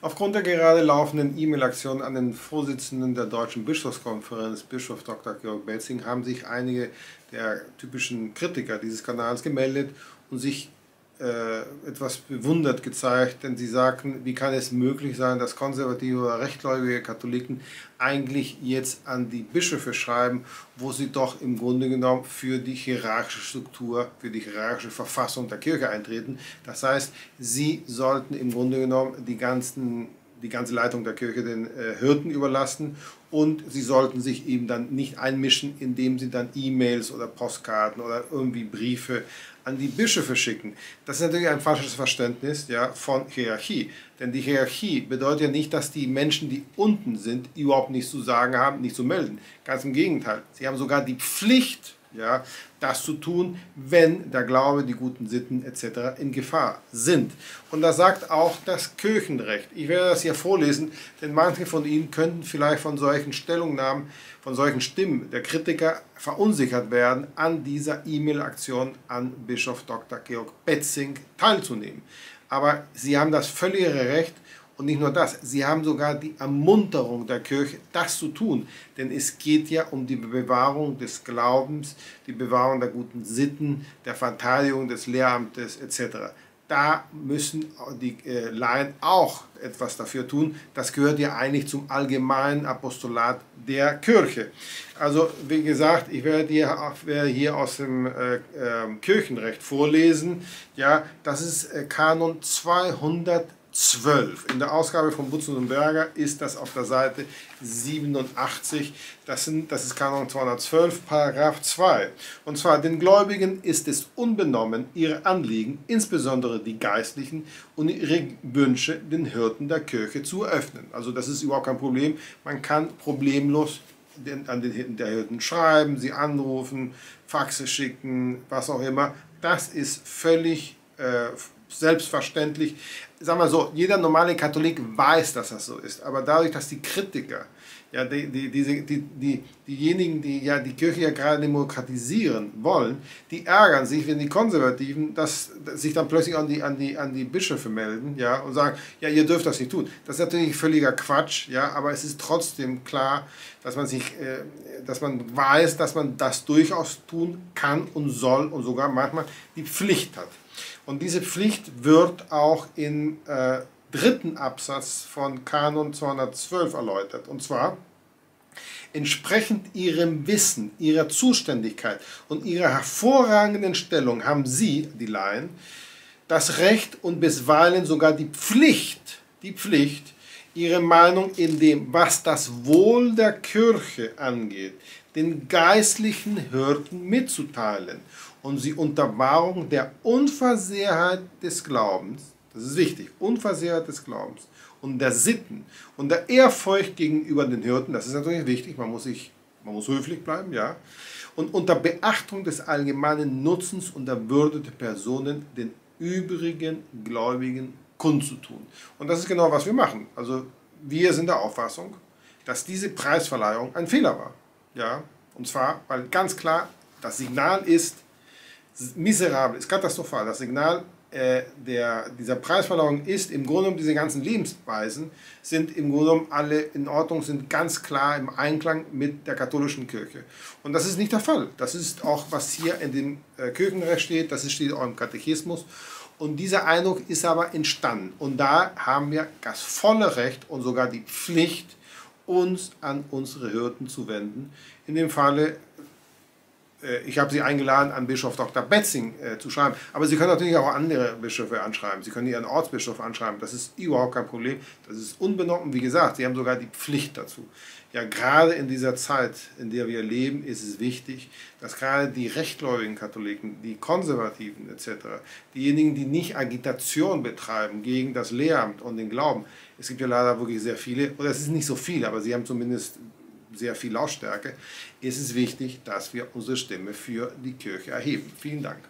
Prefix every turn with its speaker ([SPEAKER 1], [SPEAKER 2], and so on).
[SPEAKER 1] Aufgrund der gerade laufenden E-Mail-Aktion an den Vorsitzenden der Deutschen Bischofskonferenz, Bischof Dr. Georg Belzing, haben sich einige der typischen Kritiker dieses Kanals gemeldet und sich etwas bewundert gezeigt, denn sie sagten, wie kann es möglich sein, dass konservative oder rechtgläubige Katholiken eigentlich jetzt an die Bischöfe schreiben, wo sie doch im Grunde genommen für die hierarchische Struktur, für die hierarchische Verfassung der Kirche eintreten. Das heißt, sie sollten im Grunde genommen die ganzen die ganze Leitung der Kirche den äh, Hirten überlassen und sie sollten sich eben dann nicht einmischen, indem sie dann E-Mails oder Postkarten oder irgendwie Briefe an die Bischöfe schicken. Das ist natürlich ein falsches Verständnis ja, von Hierarchie. Denn die Hierarchie bedeutet ja nicht, dass die Menschen, die unten sind, überhaupt nichts zu sagen haben, nichts zu melden. Ganz im Gegenteil. Sie haben sogar die Pflicht, ja, das zu tun, wenn der Glaube, die guten Sitten etc. in Gefahr sind. Und da sagt auch das Kirchenrecht. Ich werde das hier vorlesen, denn manche von Ihnen könnten vielleicht von solchen Stellungnahmen, von solchen Stimmen der Kritiker verunsichert werden, an dieser E-Mail-Aktion an Bischof Dr. Georg Betzing teilzunehmen. Aber Sie haben das völlige Recht, und nicht nur das, sie haben sogar die Ermunterung der Kirche, das zu tun. Denn es geht ja um die Bewahrung des Glaubens, die Bewahrung der guten Sitten, der Verteidigung des Lehramtes etc. Da müssen die äh, Laien auch etwas dafür tun. Das gehört ja eigentlich zum allgemeinen Apostolat der Kirche. Also wie gesagt, ich werde hier, aus dem äh, äh, Kirchenrecht vorlesen. Ja, das ist äh, Kanon 200 12. In der Ausgabe von Butzen und Berger ist das auf der Seite 87. Das, sind, das ist Kanon 212, Paragraph 2. Und zwar, den Gläubigen ist es unbenommen, ihre Anliegen, insbesondere die geistlichen und ihre Wünsche den Hirten der Kirche zu eröffnen. Also das ist überhaupt kein Problem. Man kann problemlos den, an den Hirten der Hirten schreiben, sie anrufen, Faxe schicken, was auch immer. Das ist völlig äh, selbstverständlich. Sagen wir so, jeder normale Katholik weiß, dass das so ist. Aber dadurch, dass die Kritiker, ja, die, die, die, die, die, diejenigen, die ja die Kirche ja gerade demokratisieren wollen, die ärgern sich, wenn die Konservativen das, das sich dann plötzlich an die, an, die, an die Bischöfe melden ja, und sagen, ja, ihr dürft das nicht tun. Das ist natürlich völliger Quatsch, ja, aber es ist trotzdem klar, dass man, sich, äh, dass man weiß, dass man das durchaus tun kann und soll und sogar manchmal die Pflicht hat. Und diese Pflicht wird auch im äh, dritten Absatz von Kanon 212 erläutert. Und zwar, entsprechend ihrem Wissen, ihrer Zuständigkeit und ihrer hervorragenden Stellung haben sie, die Laien, das Recht und bisweilen sogar die Pflicht, die Pflicht, ihre Meinung in dem, was das Wohl der Kirche angeht, den geistlichen Hirten mitzuteilen und sie unter Wahrung der Unversehrtheit des Glaubens, das ist wichtig, Unversehrtheit des Glaubens und der Sitten und der Ehrfurcht gegenüber den Hirten, das ist natürlich wichtig, man muss, sich, man muss höflich bleiben, ja, und unter Beachtung des allgemeinen Nutzens und der Würde der Personen den übrigen Gläubigen kundzutun. Und das ist genau, was wir machen. Also wir sind der Auffassung, dass diese Preisverleihung ein Fehler war. Ja? Und zwar, weil ganz klar das Signal ist, miserabel, ist katastrophal. Das Signal äh, der, dieser Preisverleihung ist im Grunde genommen, diese ganzen Lebensweisen sind im Grunde genommen alle in Ordnung, sind ganz klar im Einklang mit der katholischen Kirche. Und das ist nicht der Fall. Das ist auch, was hier in dem äh, Kirchenrecht steht, das steht auch im Katechismus. Und dieser Eindruck ist aber entstanden. Und da haben wir das volle Recht und sogar die Pflicht, uns an unsere Hürden zu wenden. In dem Falle ich habe Sie eingeladen, an Bischof Dr. Betzing äh, zu schreiben. Aber Sie können natürlich auch andere Bischöfe anschreiben. Sie können Ihren Ortsbischof anschreiben. Das ist überhaupt kein Problem. Das ist unbenommen. Wie gesagt, Sie haben sogar die Pflicht dazu. Ja, gerade in dieser Zeit, in der wir leben, ist es wichtig, dass gerade die rechtgläubigen Katholiken, die Konservativen etc., diejenigen, die nicht Agitation betreiben gegen das Lehramt und den Glauben, es gibt ja leider wirklich sehr viele, oder es ist nicht so viel, aber sie haben zumindest sehr viel Lautstärke, ist es wichtig, dass wir unsere Stimme für die Kirche erheben. Vielen Dank.